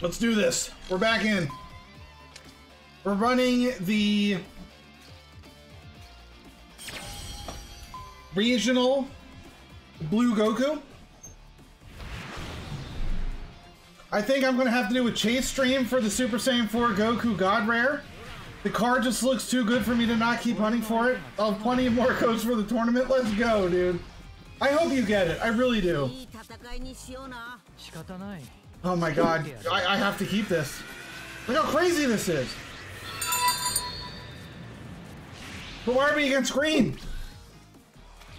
Let's do this. We're back in. We're running the regional blue Goku. I think I'm going to have to do a chase stream for the Super Saiyan 4 Goku God Rare. The card just looks too good for me to not keep hunting for it. I'll have plenty of more codes for the tournament. Let's go, dude. I hope you get it. I really do. Oh my god. I, I have to keep this. Look how crazy this is. But why are we against green?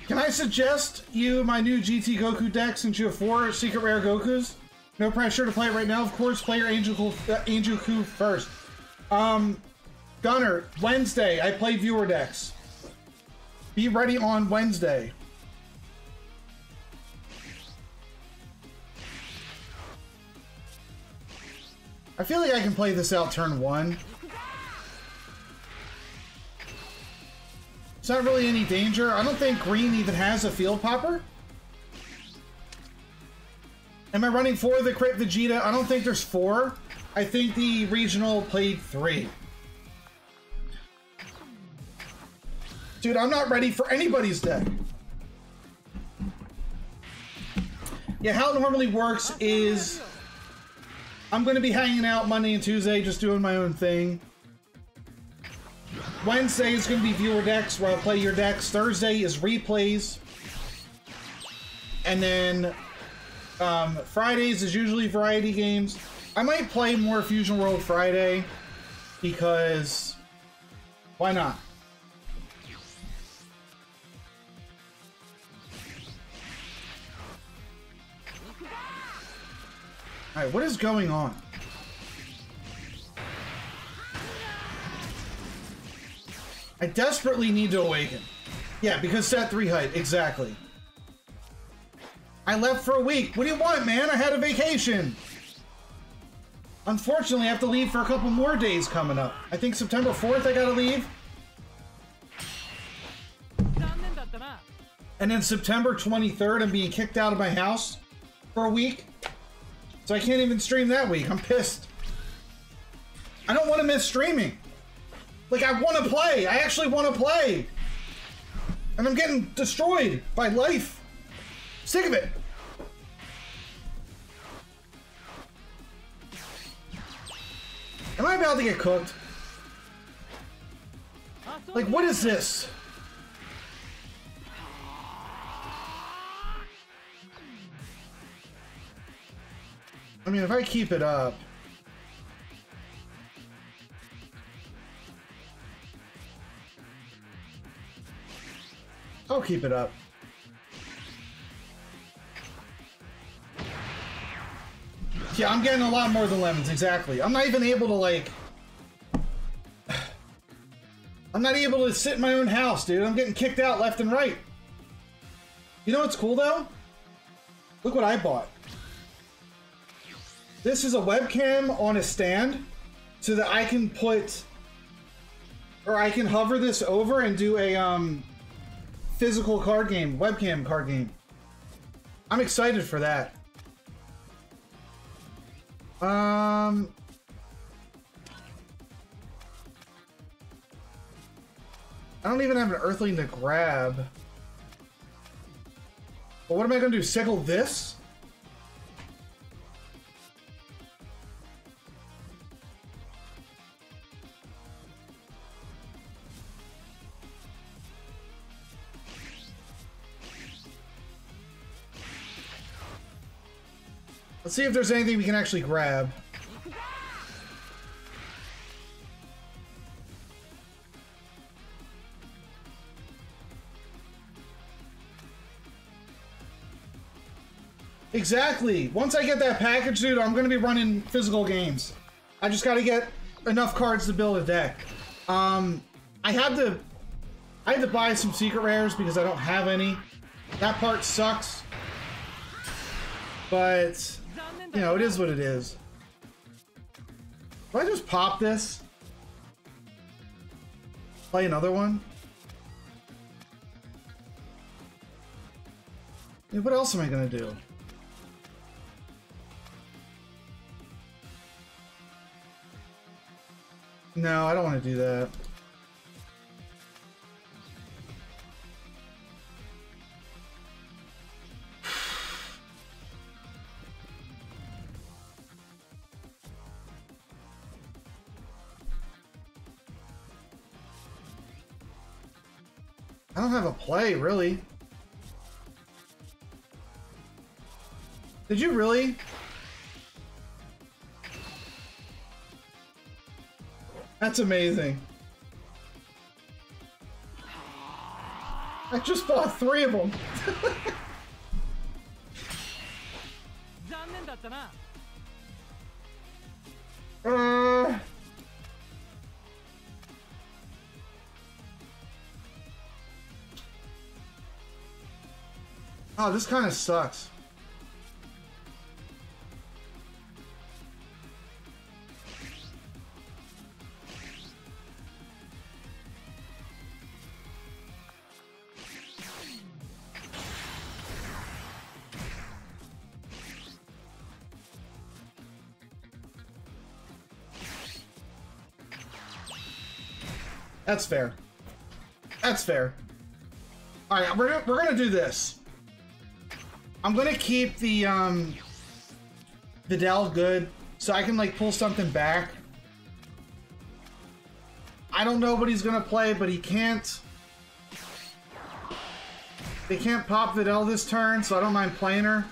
Can I suggest you my new GT Goku deck since you have four secret rare Gokus? No pressure to play it right now. Of course, play your Angel uh, Angel Ku first. Um, Gunner, Wednesday, I play viewer decks. Be ready on Wednesday. I feel like I can play this out turn one. It's not really any danger. I don't think green even has a field popper. Am I running four the Crypt Vegeta? I don't think there's four. I think the regional played three. Dude, I'm not ready for anybody's deck. Yeah, how it normally works is I'm going to be hanging out Monday and Tuesday, just doing my own thing. Wednesday is going to be viewer decks, where I'll play your decks. Thursday is replays. And then um, Fridays is usually variety games. I might play more Fusion World Friday, because why not? Alright, what is going on? I desperately need to awaken. Yeah, because stat 3 height, exactly. I left for a week. What do you want, man? I had a vacation. Unfortunately, I have to leave for a couple more days coming up. I think September 4th I gotta leave. And then September 23rd I'm being kicked out of my house for a week. So I can't even stream that week. I'm pissed. I don't want to miss streaming. Like, I want to play. I actually want to play. And I'm getting destroyed by life. Sick of it. Am I about to get cooked? Like, what is this? I mean, if I keep it up... I'll keep it up. Yeah, I'm getting a lot more than lemons, exactly. I'm not even able to, like... I'm not able to sit in my own house, dude. I'm getting kicked out left and right. You know what's cool, though? Look what I bought. This is a webcam on a stand so that I can put... Or I can hover this over and do a um, physical card game, webcam card game. I'm excited for that. Um, I don't even have an Earthling to grab. But what am I going to do? Sickle this? Let's see if there's anything we can actually grab. Exactly. Once I get that package, dude, I'm gonna be running physical games. I just gotta get enough cards to build a deck. Um, I had to, I had to buy some secret rares because I don't have any. That part sucks. But, you know, it is what it is. Do I just pop this, play another one. Yeah, what else am I gonna do? No, I don't want to do that. I don't have a play, really. Did you really? That's amazing. I just fought three of them. uh... oh, this kind of sucks. That's fair. That's fair. All right, we're, we're gonna do this. I'm gonna keep the um, Videl good, so I can like pull something back. I don't know what he's gonna play, but he can't. They can't pop Videl this turn, so I don't mind playing her.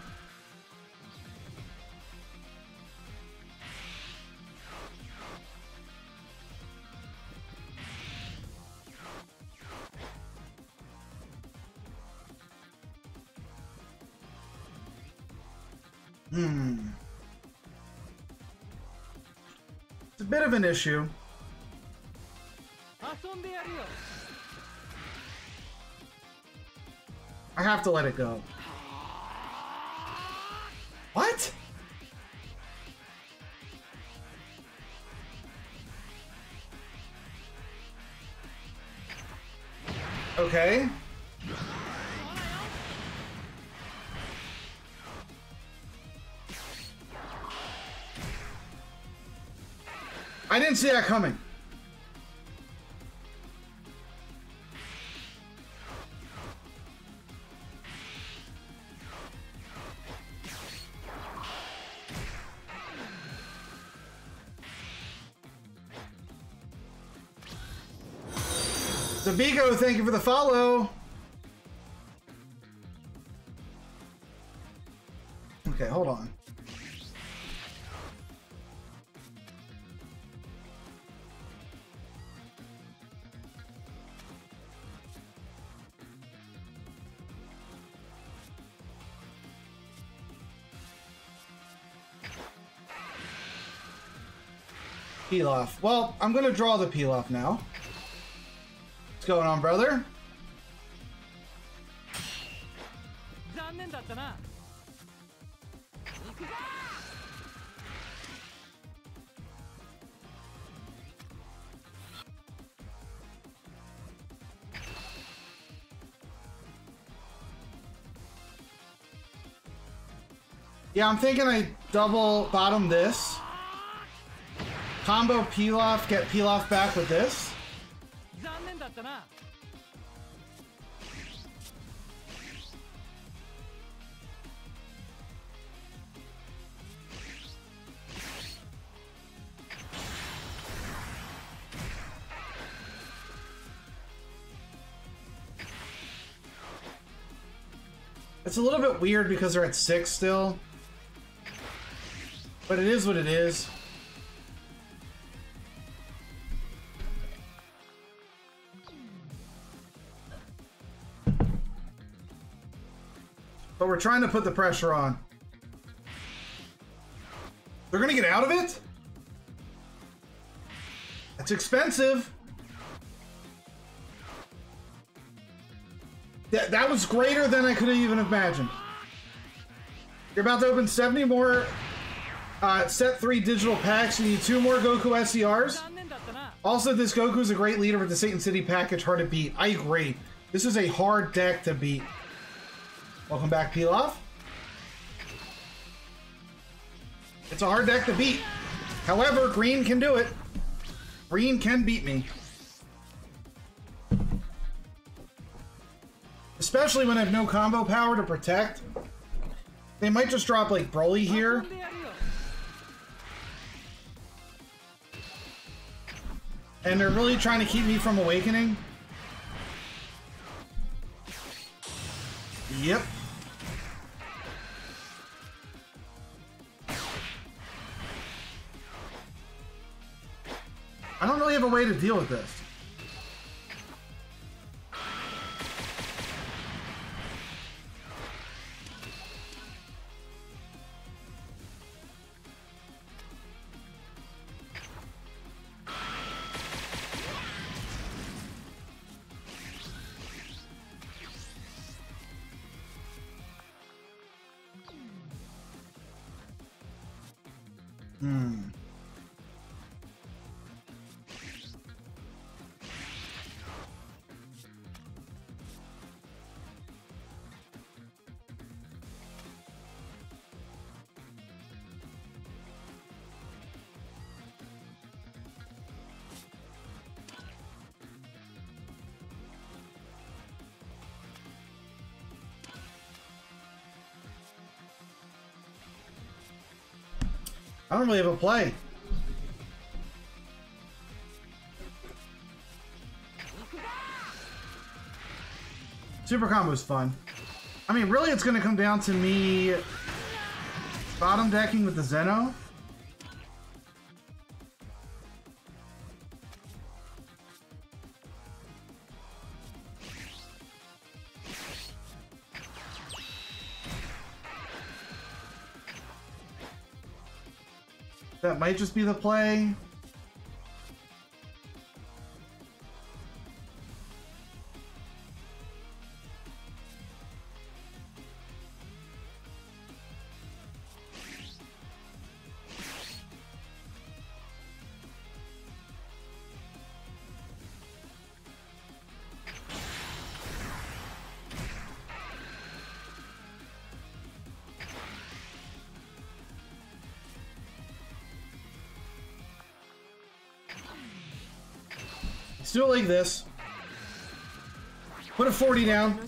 an issue. I have to let it go. What? Okay. Didn't see that coming. Zabigo, thank you for the follow. Okay, hold on. Pilaf. Well, I'm going to draw the Pilaf now. What's going on, brother? Yeah, I'm thinking I double bottom this. Combo Pilaf, get Pilaf back with this. It's a little bit weird because they're at six still. But it is what it is. we're trying to put the pressure on. They're gonna get out of it? That's expensive. That, that was greater than I could have even imagined. You're about to open 70 more uh, set 3 digital packs. You need two more Goku SCRs. Also, this Goku is a great leader with the Satan City package, hard to beat. I agree. This is a hard deck to beat. Welcome back, Pilaf. It's a hard deck to beat. However, green can do it. Green can beat me. Especially when I have no combo power to protect. They might just drop, like, Broly here. And they're really trying to keep me from awakening. Yep. Way to deal with this. I don't really have a play. Super combo is fun. I mean, really, it's going to come down to me bottom decking with the Zeno. That might just be the play. do it like this. Put a 40 down.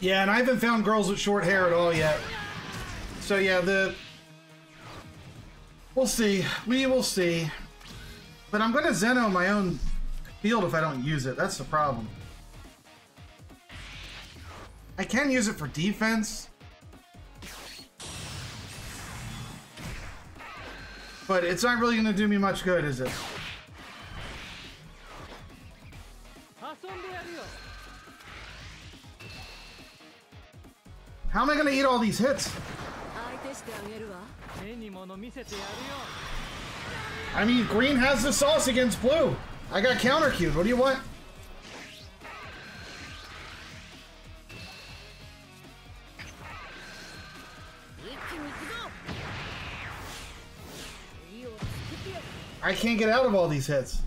Yeah, and I haven't found girls with short hair at all yet. So yeah, the... We'll see. We will see. But I'm going to Zeno my own field if I don't use it. That's the problem. I can use it for defense. but it's not really going to do me much good, is it? How am I going to eat all these hits? I mean, green has the sauce against blue. I got counter-cued. What do you want? I can't get out of all these hits.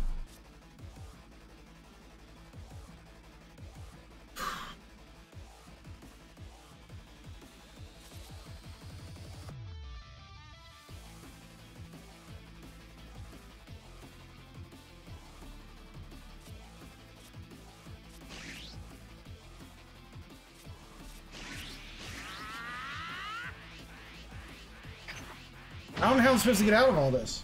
I don't know how I'm supposed to get out of all this.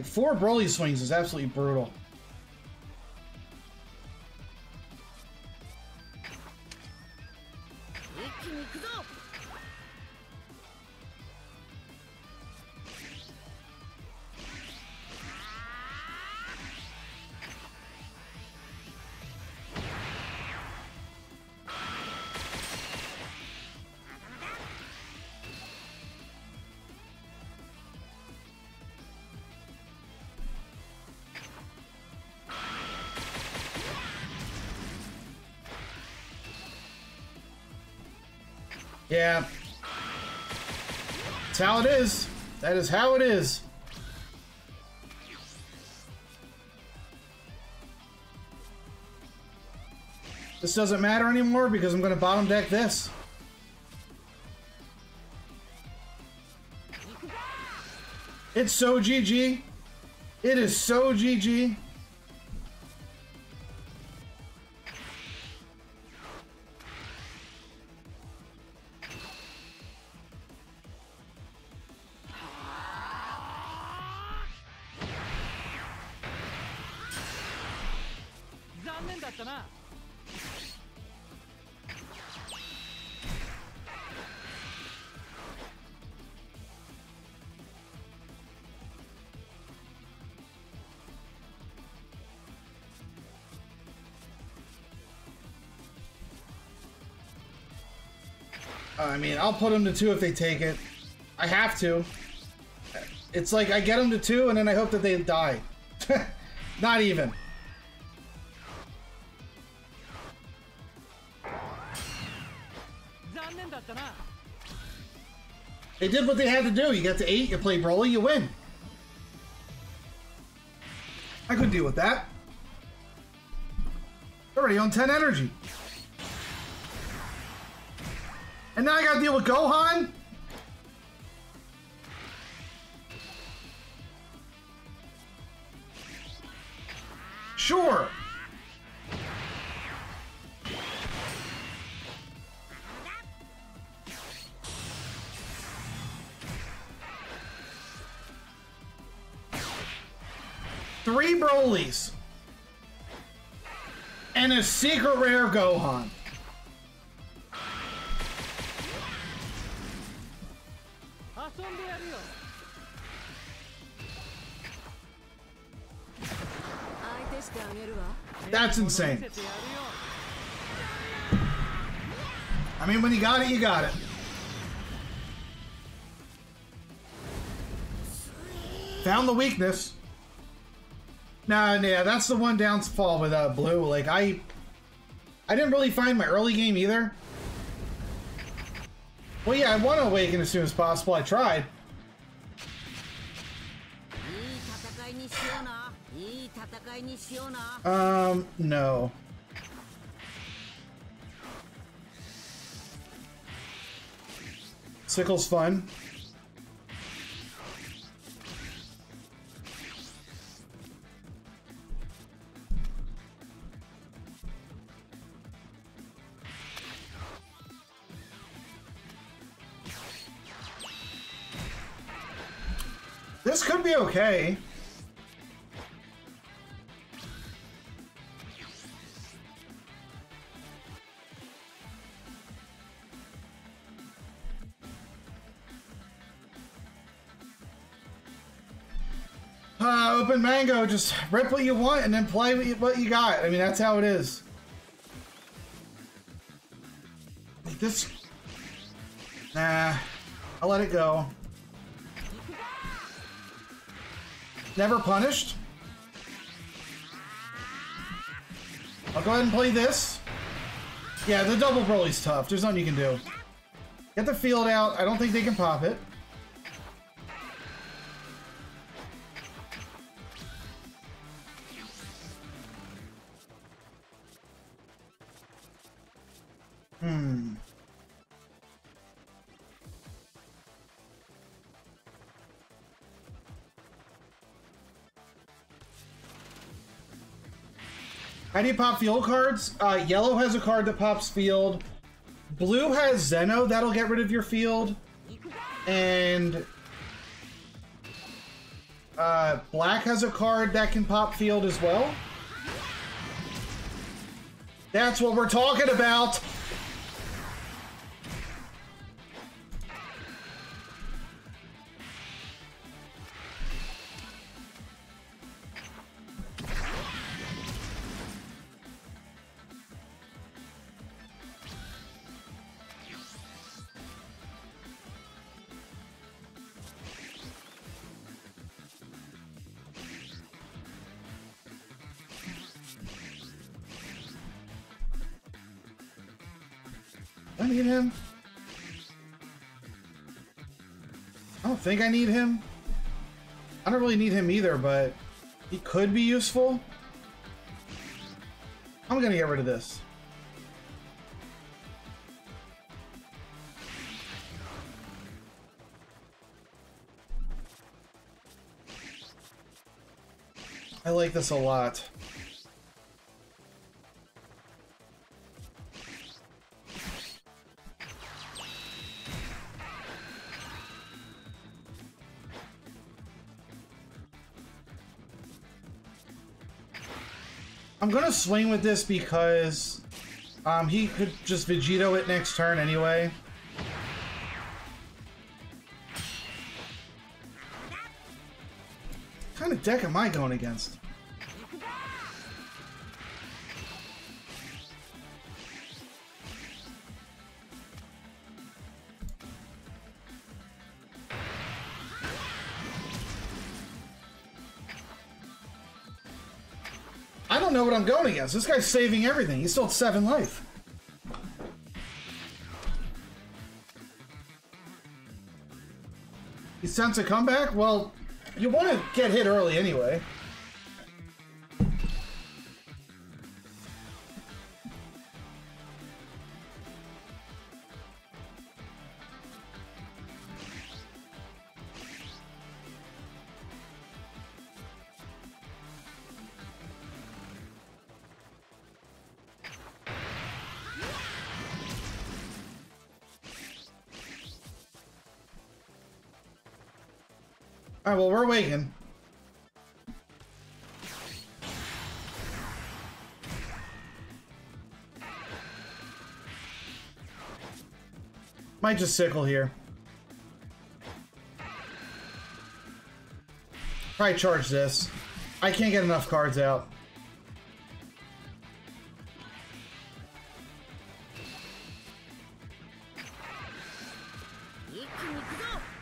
Like four Broly swings is absolutely brutal. Yeah. That's how it is. That is how it is. This doesn't matter anymore because I'm going to bottom deck this. It's so GG. It is so GG. I mean, I'll put them to two if they take it. I have to. It's like I get them to two and then I hope that they die. Not even. They did what they had to do. You get to eight, you play Broly, you win. I could deal with that. Already on 10 energy. And now I gotta deal with Gohan? Sure. Three Brolys. And a secret rare Gohan. That's insane. I mean, when you got it, you got it. Found the weakness. Nah, yeah, that's the one downfall with uh, Blue. Like, I... I didn't really find my early game either. Well, yeah, I want to awaken as soon as possible. I tried. Um, no. Sickle's fun. This could be okay. Uh, open mango, just rip what you want and then play what you, what you got. I mean, that's how it is. This. Nah, I'll let it go. Never punished. I'll go ahead and play this. Yeah, the double Broly's tough. There's nothing you can do. Get the field out. I don't think they can pop it. How do you pop field cards? Uh, yellow has a card that pops field. Blue has Zeno, that'll get rid of your field. And uh, black has a card that can pop field as well. That's what we're talking about. him? I don't think I need him. I don't really need him either, but he could be useful. I'm gonna get rid of this. I like this a lot. I'm gonna swing with this because um, he could just Vegito it next turn anyway. What kind of deck am I going against? Going against. This guy's saving everything. He's still at seven life. He sends a comeback? Well, you want to get hit early anyway. Alright, well, we're waking. Might just sickle here. Probably charge this. I can't get enough cards out.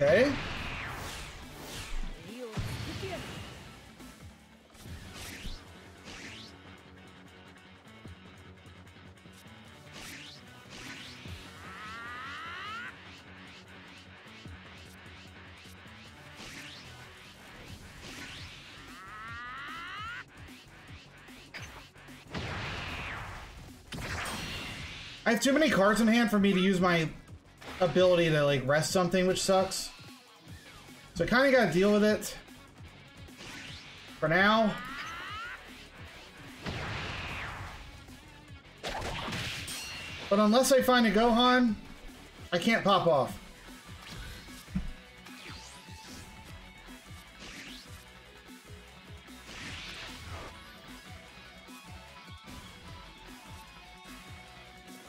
Okay. I have too many cards in hand for me to use my ability to like rest something, which sucks. So I kind of got to deal with it. For now. But unless I find a Gohan, I can't pop off.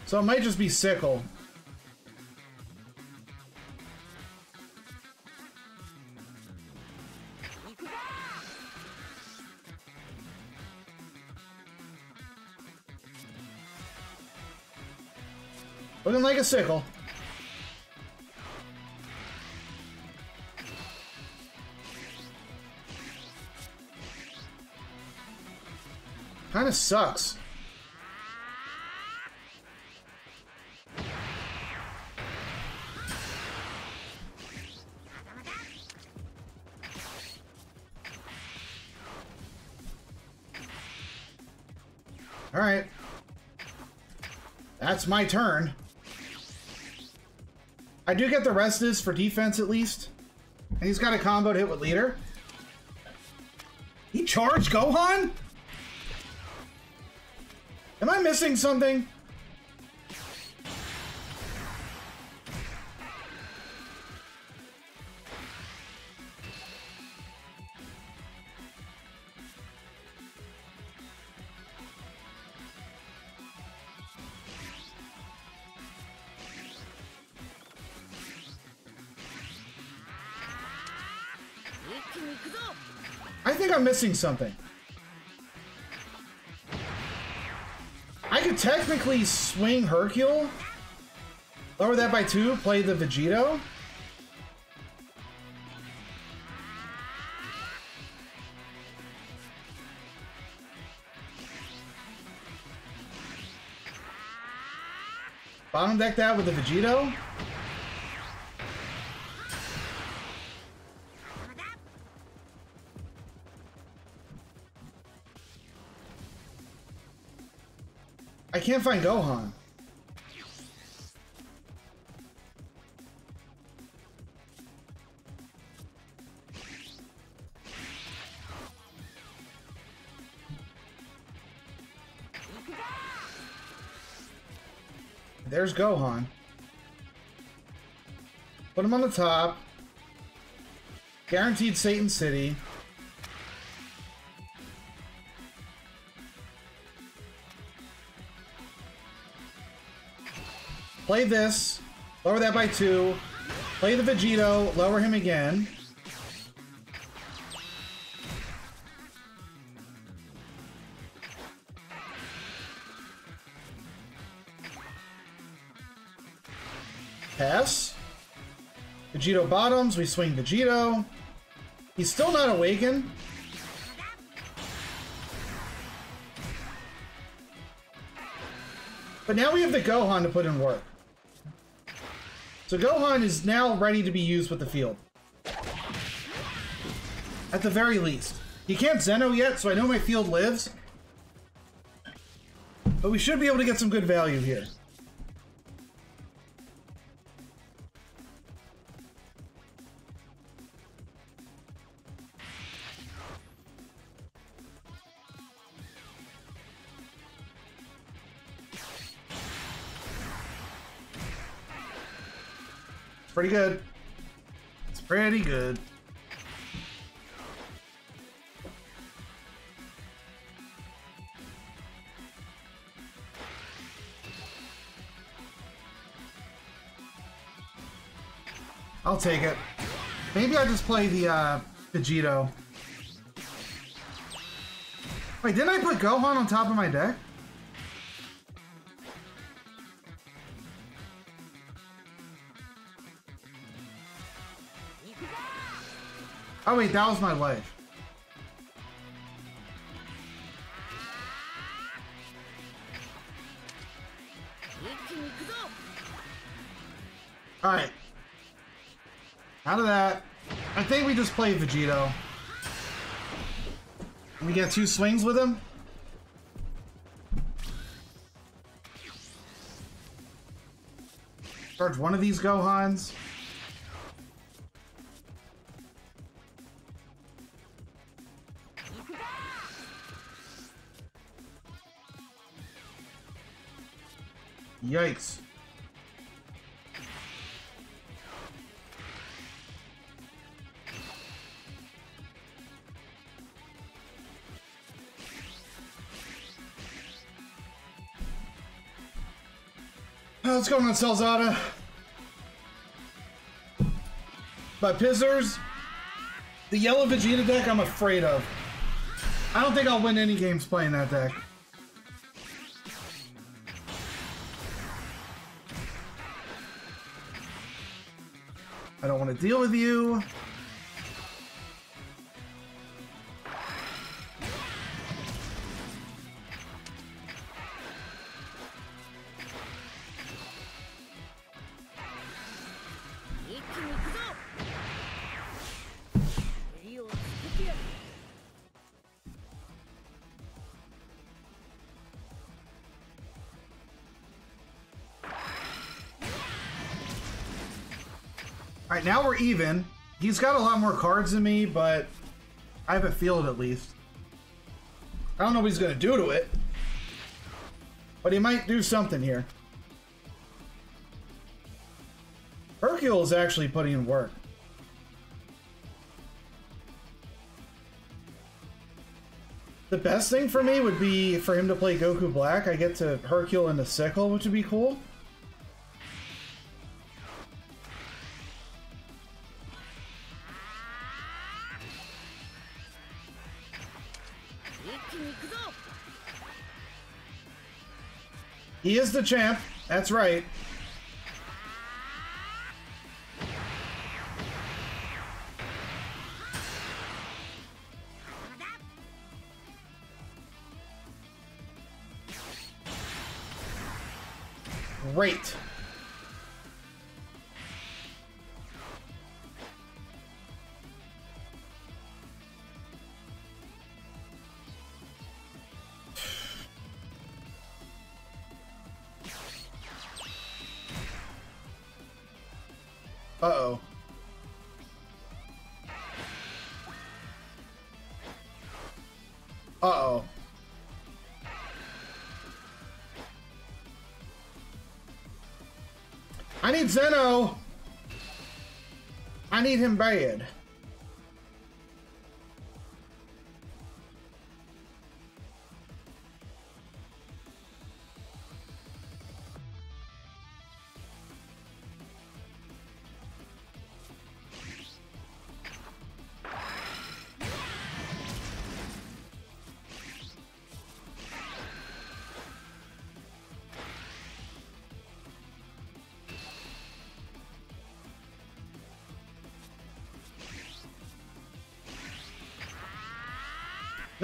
So it might just be Sickle. Looking like a sickle. Kinda sucks. My turn. I do get the Restus for defense at least. And he's got a combo to hit with leader. He charged Gohan? Am I missing something? Think I'm missing something. I could technically swing Hercule. Lower that by two, play the Vegito. Bottom deck that with the Vegito. can't find Gohan. There's Gohan. Put him on the top. Guaranteed Satan City. Play this. Lower that by two. Play the Vegito. Lower him again. Pass. Vegito bottoms. We swing Vegito. He's still not awakened. But now we have the Gohan to put in work. So Gohan is now ready to be used with the field. At the very least. He can't Zeno yet, so I know my field lives. But we should be able to get some good value here. Pretty good. It's pretty good. I'll take it. Maybe I just play the uh, Vegito. Wait, didn't I put Gohan on top of my deck? Oh wait, that was my life. Alright. Out of that, I think we just play Vegito. We get two swings with him. Charge one of these Gohans. Yikes. What's going on, Celzada? My Pizzers, the yellow Vegeta deck I'm afraid of. I don't think I'll win any games playing that deck. I don't want to deal with you. Now we're even. He's got a lot more cards than me, but I have a field at least. I don't know what he's going to do to it, but he might do something here. Hercule is actually putting in work. The best thing for me would be for him to play Goku Black. I get to Hercule into Sickle, which would be cool. He is the champ. That's right. Uh-oh. I need Zeno! I need him bad.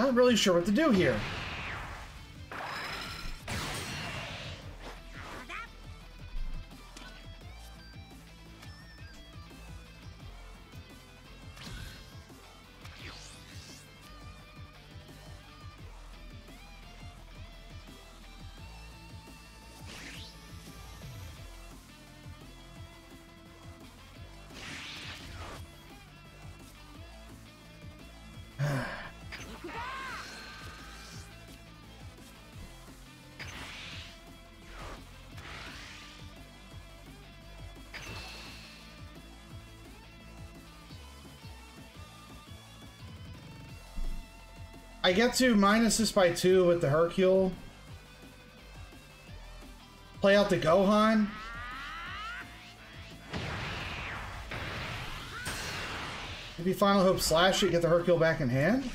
Not really sure what to do here. I get to minus this by two with the Hercule. Play out the Gohan. Maybe Final Hope slash it, get the Hercule back in hand.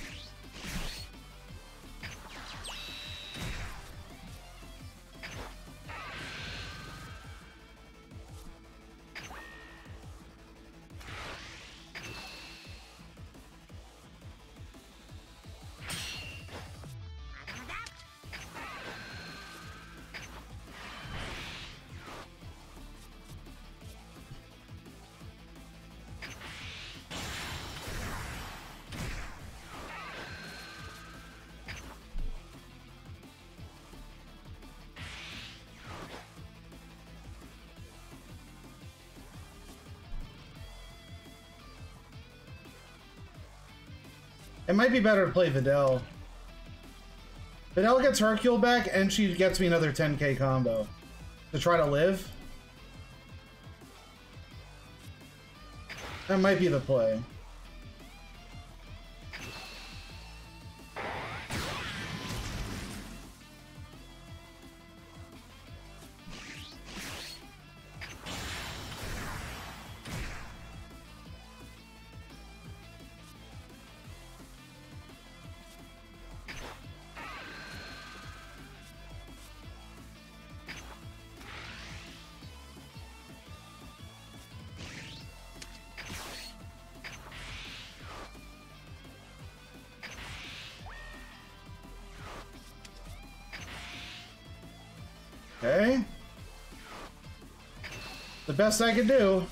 It might be better to play Videl. Videl gets Hercule back, and she gets me another 10k combo. To try to live. That might be the play. Best I could do.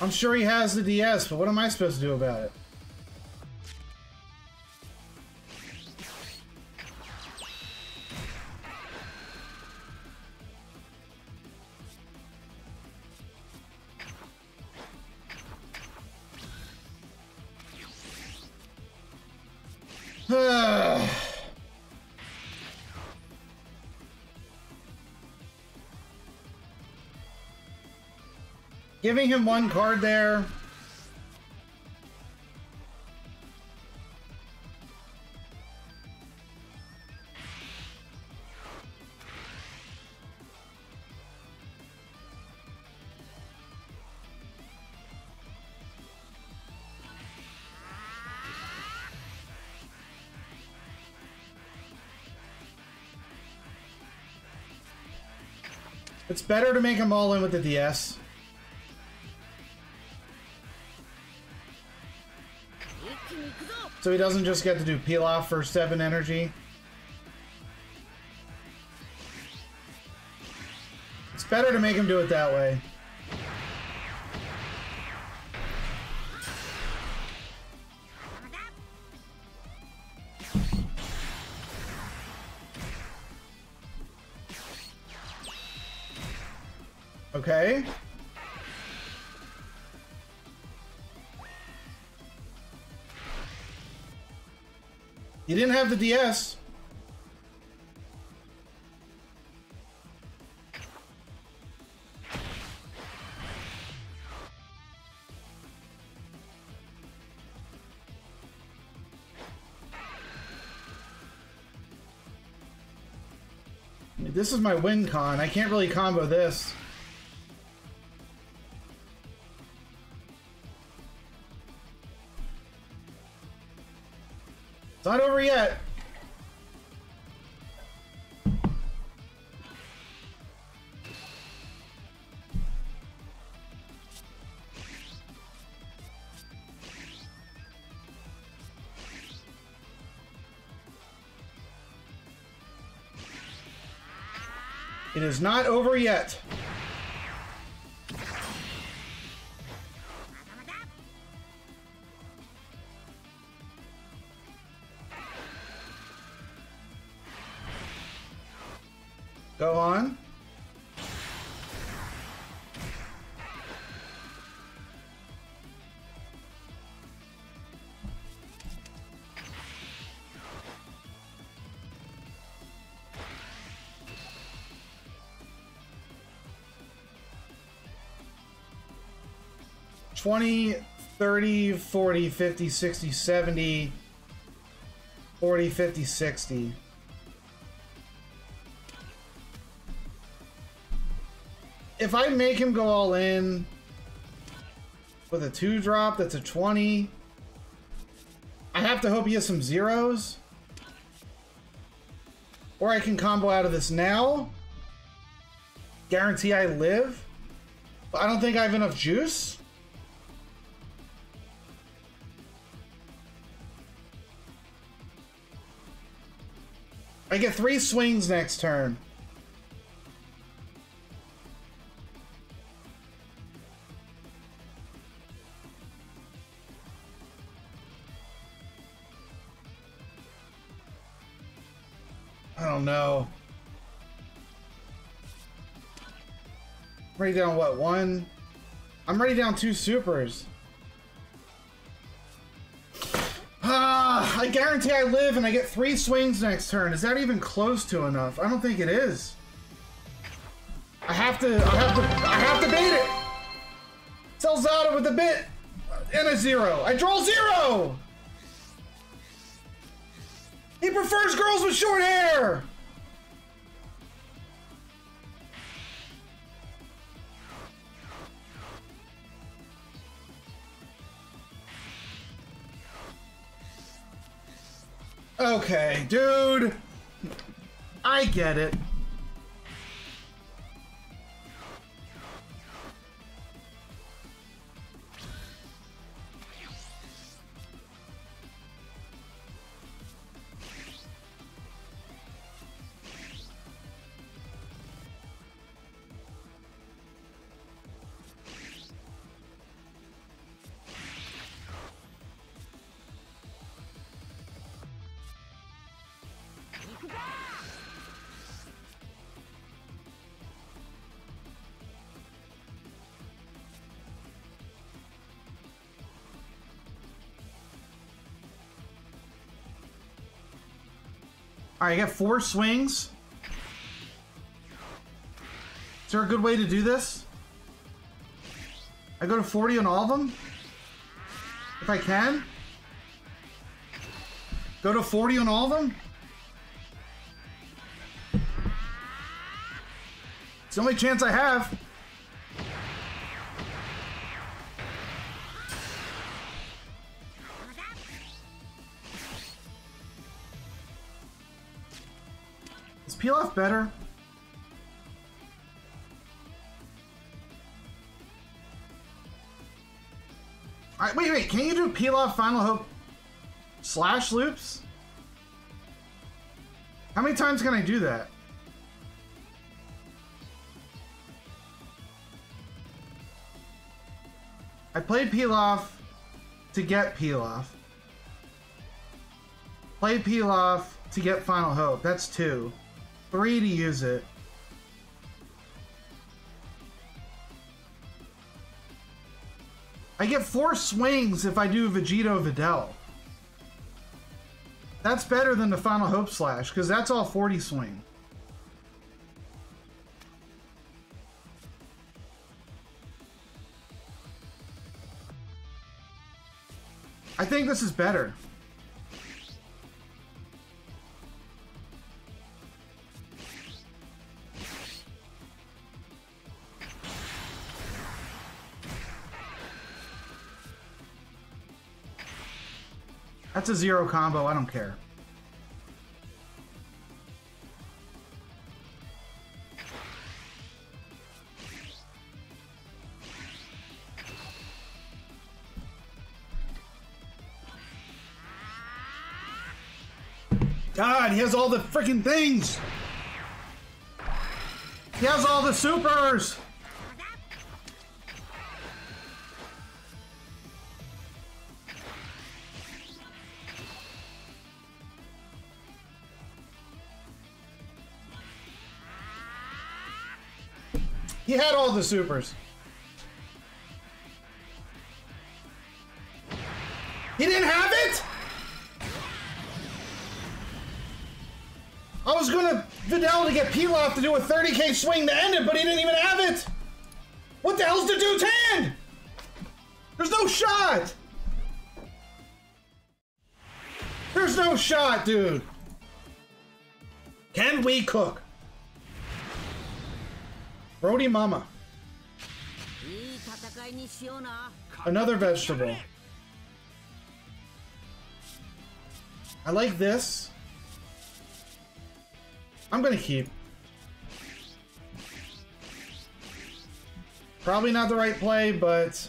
I'm sure he has the DS, but what am I supposed to do about it? Giving him one card there. It's better to make them all in with the DS. So he doesn't just get to do peel off for 7 energy. It's better to make him do it that way. Okay. You didn't have the DS. This is my win con. I can't really combo this. It is not over yet. 20, 30, 40, 50, 60, 70, 40, 50, 60. If I make him go all in with a 2 drop, that's a 20. I have to hope he has some zeros. Or I can combo out of this now. Guarantee I live. But I don't think I have enough juice. I get three swings next turn. I don't know. I'm already down what one? I'm already down two supers. I guarantee I live and I get three swings next turn. Is that even close to enough? I don't think it is. I have to, I have to, I have to beat it. Selzada with a bit and a zero. I draw zero. He prefers girls with short hair! Okay, dude. I get it. I got four swings. Is there a good way to do this? I go to 40 on all of them? If I can? Go to 40 on all of them? It's the only chance I have. Better? Alright, wait, wait, can you do peel off Final Hope slash loops? How many times can I do that? I played peel off to get peel off. Played peel off to get Final Hope. That's two. Three to use it. I get four swings if I do Vegito Videl. That's better than the Final Hope Slash, because that's all 40 swing. I think this is better. That's a zero combo, I don't care. God, he has all the freaking things! He has all the supers! He had all the supers. He didn't have it? I was gonna Videl to get Pilaf to do a 30k swing to end it, but he didn't even have it! What the hell's the dude's hand? There's no shot! There's no shot, dude! Can we cook? Grody Mama. Another vegetable. I like this. I'm gonna keep. Probably not the right play, but...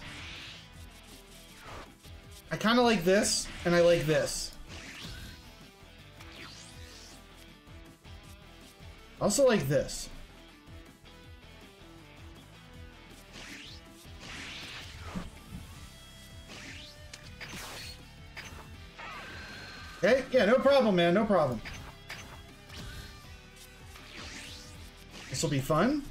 I kind of like this, and I like this. Also like this. Okay, yeah, no problem, man, no problem. This will be fun.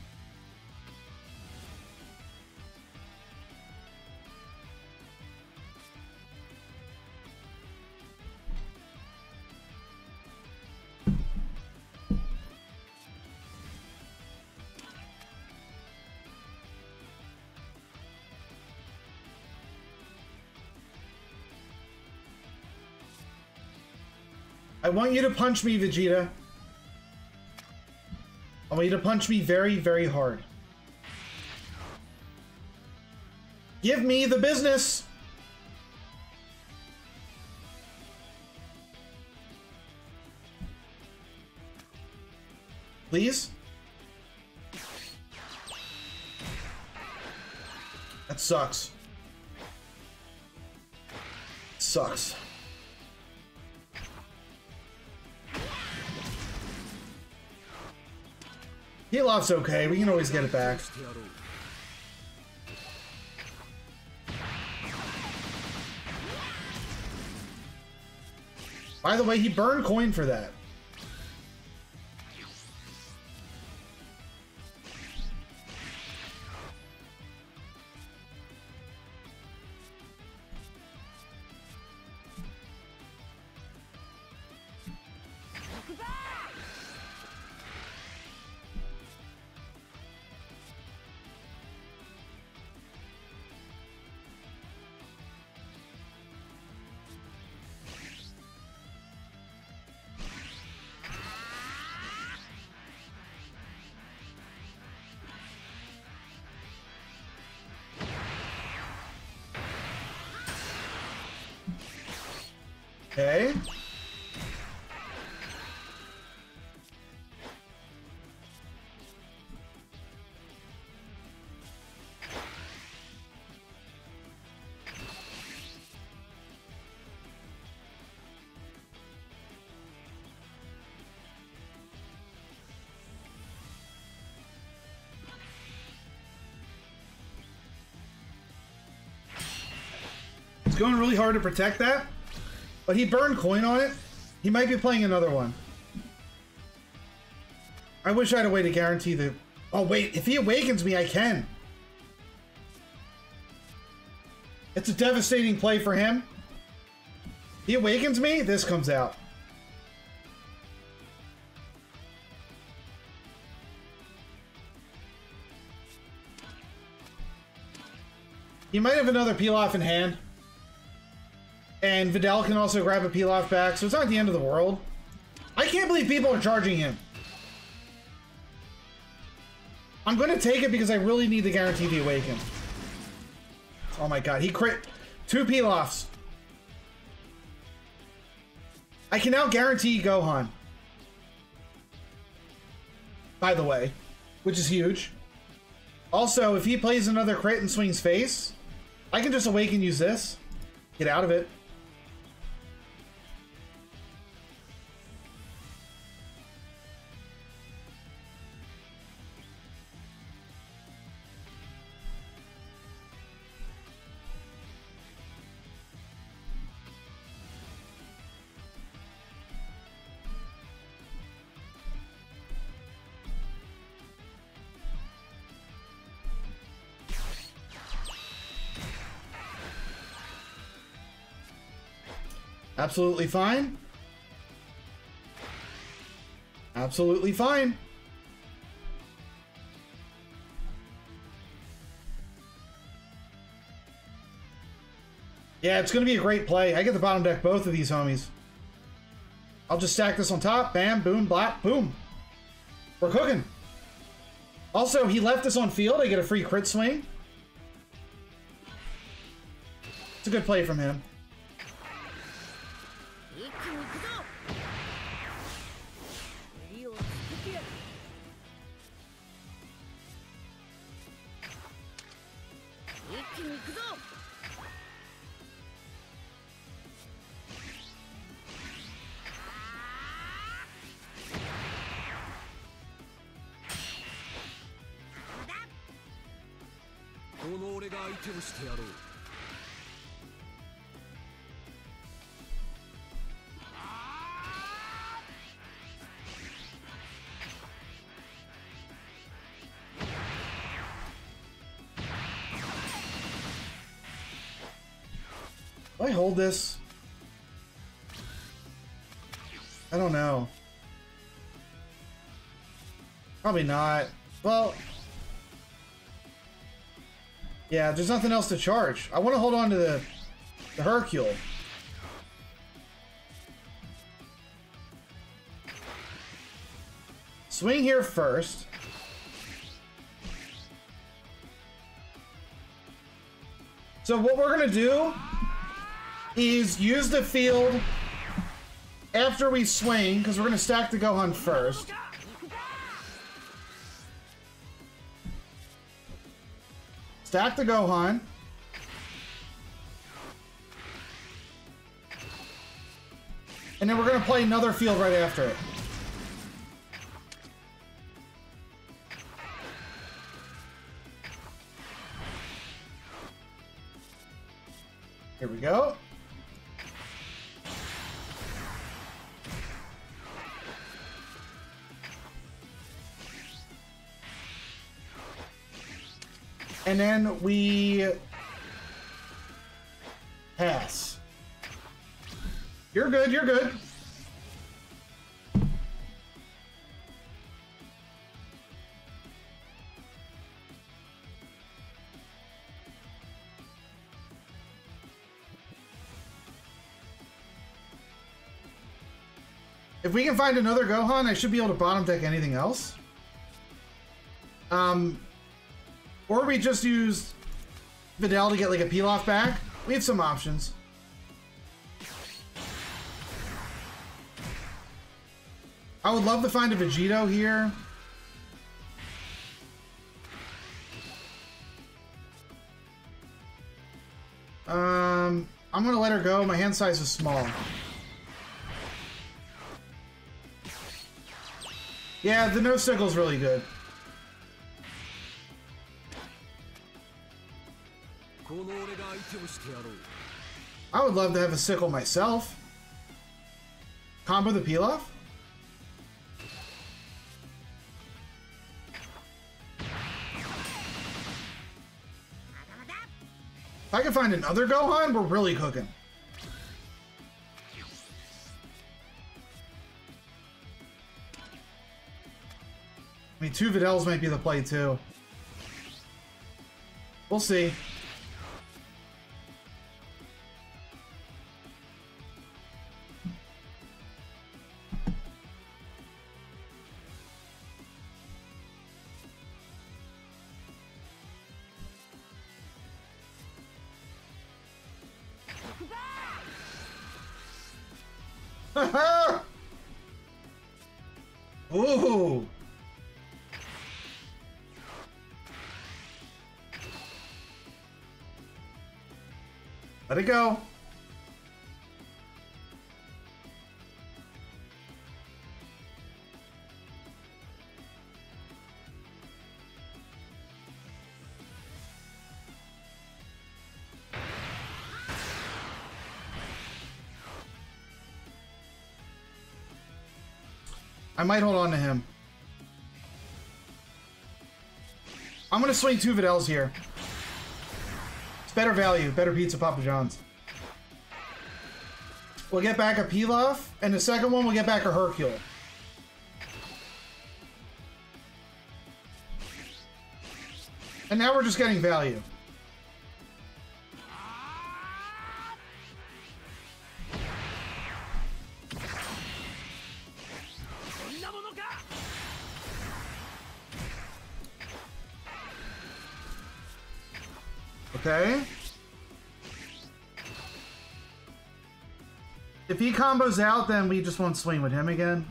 Want you to punch me, Vegeta. I want you to punch me very, very hard. Give me the business! Please? That sucks. Sucks. Pilaf's okay. We can always get it back. By the way, he burned coin for that. Okay. He's going really hard to protect that. But he burned coin on it. He might be playing another one. I wish I had a way to guarantee the... Oh, wait. If he awakens me, I can. It's a devastating play for him. He awakens me, this comes out. You might have another peel off in hand. And Videl can also grab a off back, so it's not the end of the world. I can't believe people are charging him. I'm going to take it because I really need to guarantee the awaken. Oh my god, he crit two peel offs. I can now guarantee Gohan. By the way, which is huge. Also, if he plays another crit and swings face, I can just awaken use this. Get out of it. Absolutely fine. Absolutely fine. Yeah, it's going to be a great play. I get the bottom deck both of these homies. I'll just stack this on top. Bam, boom, blap, boom. We're cooking. Also, he left this on field. I get a free crit swing. It's a good play from him. の俺が相手をしてやろう Do I hold this? I don't know. Probably not. Well, yeah, there's nothing else to charge. I want to hold on to the, the Hercule. Swing here first. So what we're gonna do is use the field after we swing, because we're going to stack the Gohan first. Stack the Gohan. And then we're going to play another field right after it. Here we go. And then we pass. You're good, you're good. If we can find another Gohan, I should be able to bottom deck anything else. Um, or we just use Videl to get like a off back. We have some options. I would love to find a Vegito here. Um, I'm gonna let her go. My hand size is small. Yeah, the no sickle's really good. I would love to have a sickle myself. Combo the Pilaf? If I can find another Gohan, we're really cooking. I mean, two Videls might be the play too. We'll see. It go. I might hold on to him. I'm gonna swing two Videls here. Better value, better pizza Papa John's. We'll get back a Pilaf, and the second one we'll get back a Hercule. And now we're just getting value. combos out, then we just won't swing with him again.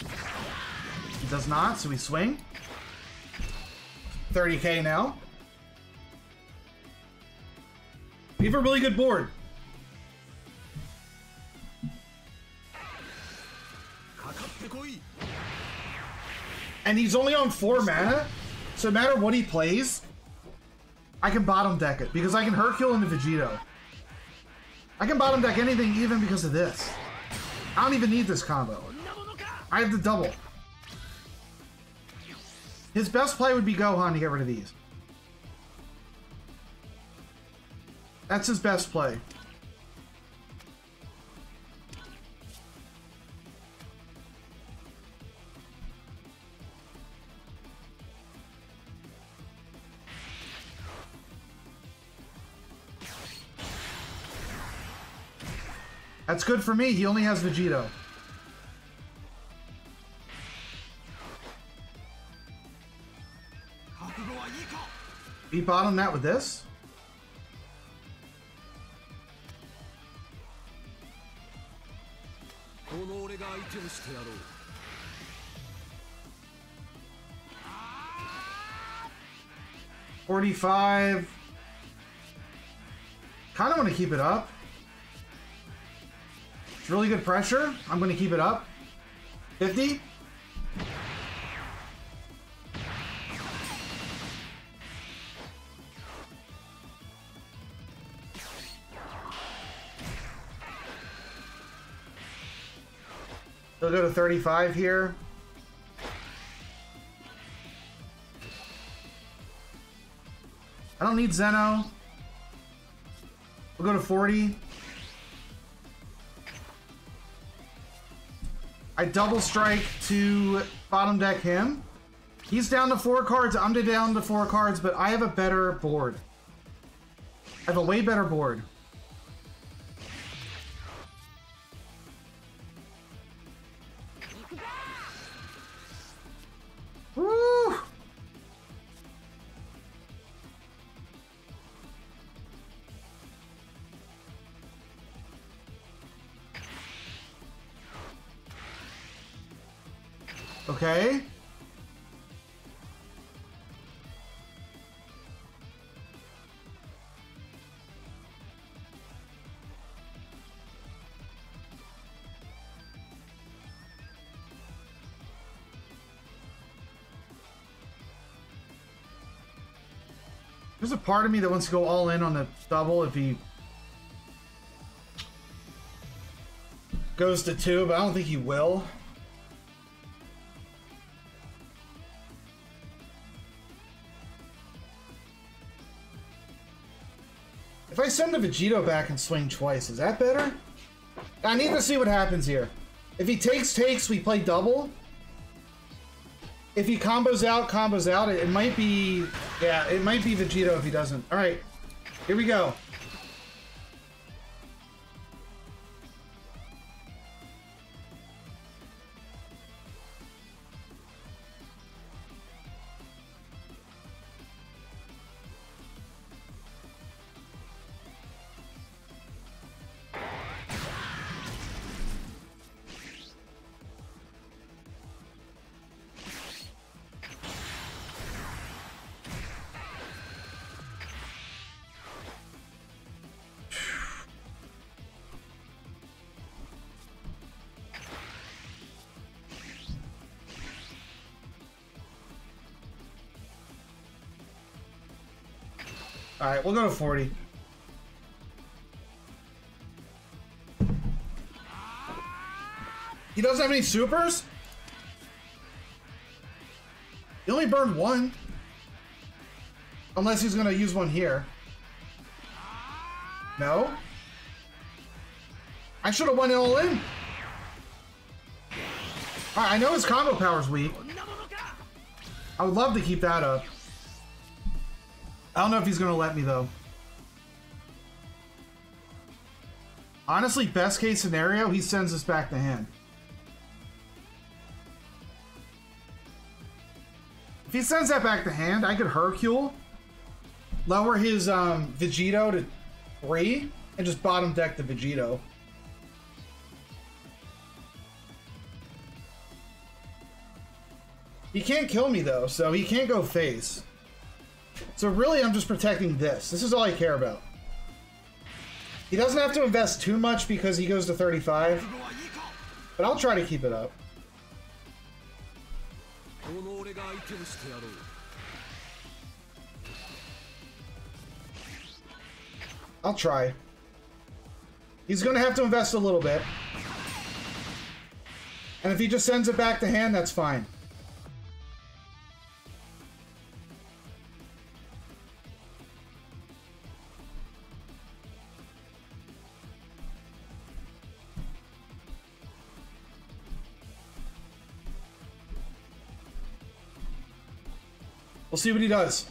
He does not, so we swing. 30k now. We have a really good board. And he's only on 4 mana, so no matter what he plays, I can bottom deck it because I can Hercule into Vegito. I can bottom deck anything even because of this. I don't even need this combo. I have the double. His best play would be Gohan to get rid of these. That's his best play. That's good for me. He only has Vegito. He bottomed that with this? Forty-five. Kind of want to keep it up. Really good pressure. I'm going to keep it up. 50. They'll go to 35 here. I don't need Zeno. We'll go to 40. I double strike to bottom deck him. He's down to four cards, I'm down to four cards, but I have a better board. I have a way better board. Okay. There's a part of me that wants to go all in on the double if he goes to two, but I don't think he will. Send the Vegito back and swing twice, is that better? I need to see what happens here. If he takes takes, we play double. If he combos out, combos out, it, it might be... Yeah, it might be Vegito if he doesn't. Alright, here we go. Alright, we'll go to 40. He doesn't have any supers? He only burned one. Unless he's gonna use one here. No? I should have went all in. Alright, I know his combo power's weak. I would love to keep that up. I don't know if he's gonna let me though. Honestly, best case scenario, he sends us back to hand. If he sends that back to hand, I could Hercule, lower his um, Vegito to three, and just bottom deck the Vegito. He can't kill me though, so he can't go face. So really, I'm just protecting this. This is all I care about. He doesn't have to invest too much because he goes to 35. But I'll try to keep it up. I'll try. He's going to have to invest a little bit. And if he just sends it back to hand, that's fine. We'll see what he does.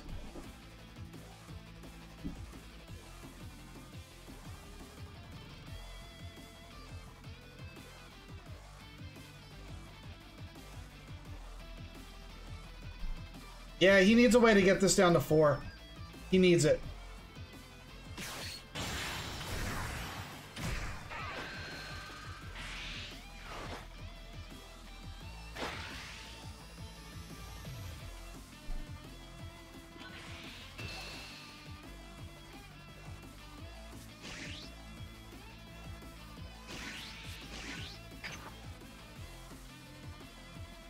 Yeah, he needs a way to get this down to four. He needs it.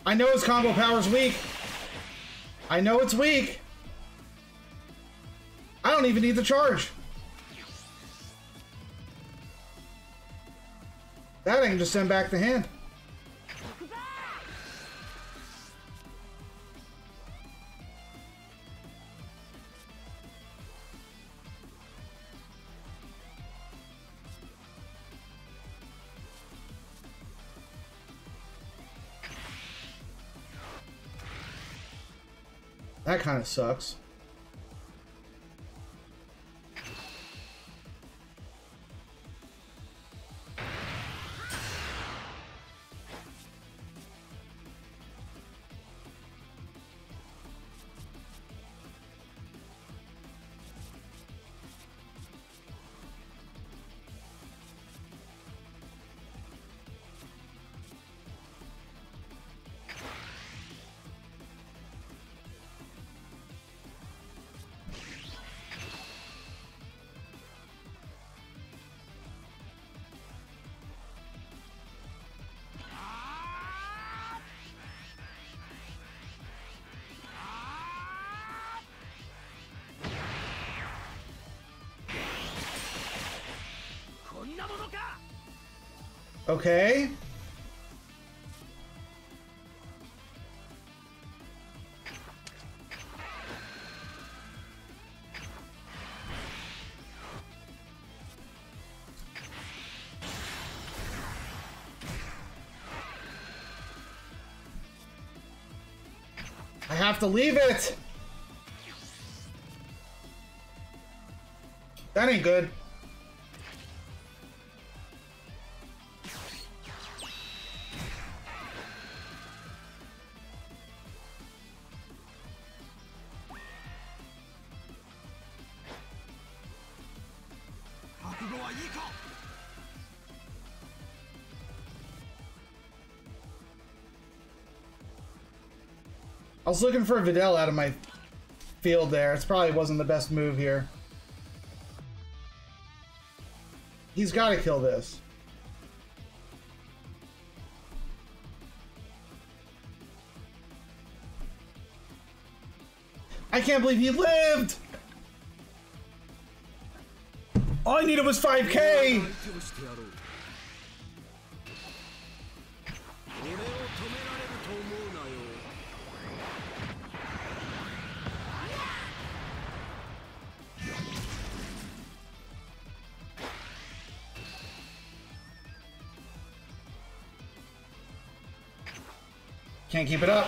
I know his combo power's weak. I know it's weak. I don't even need the charge. That I can just send back the hand. That kind of sucks. Okay. I have to leave it. That ain't good. I was looking for a Videl out of my field there. It probably wasn't the best move here. He's got to kill this. I can't believe he lived! All I needed was 5k! Can't keep it up.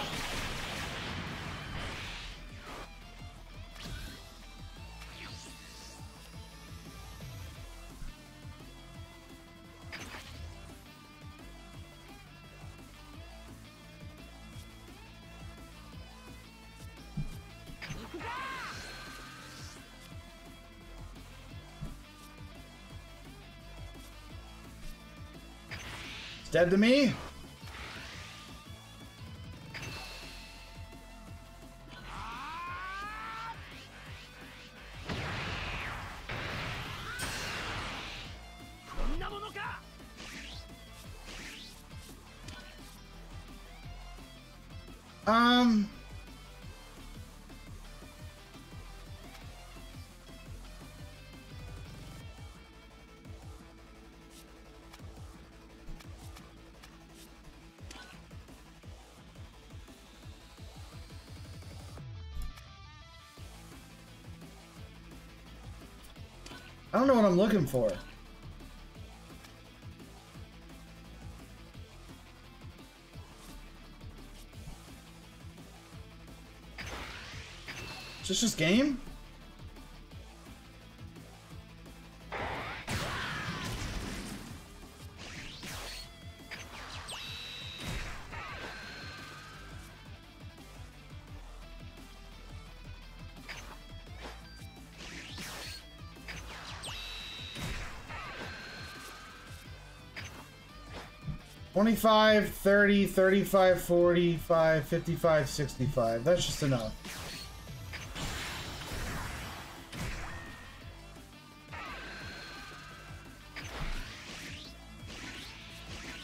Dead to me. I don't know what I'm looking for. Is this just game? Twenty-five, thirty, thirty-five, forty-five, fifty-five, sixty-five. That's just enough.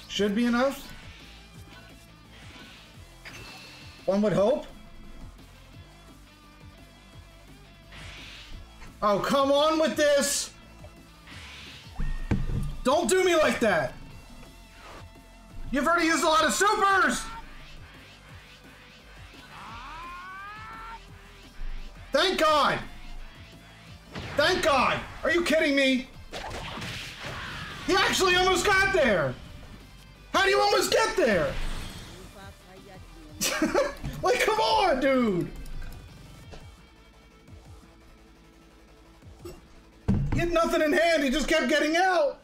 Should be enough. One would hope. Oh, come on with this! Don't do me like that! You've already used a lot of supers! Thank God! Thank God! Are you kidding me? He actually almost got there! How do you almost get there? like, come on, dude! He had nothing in hand, he just kept getting out!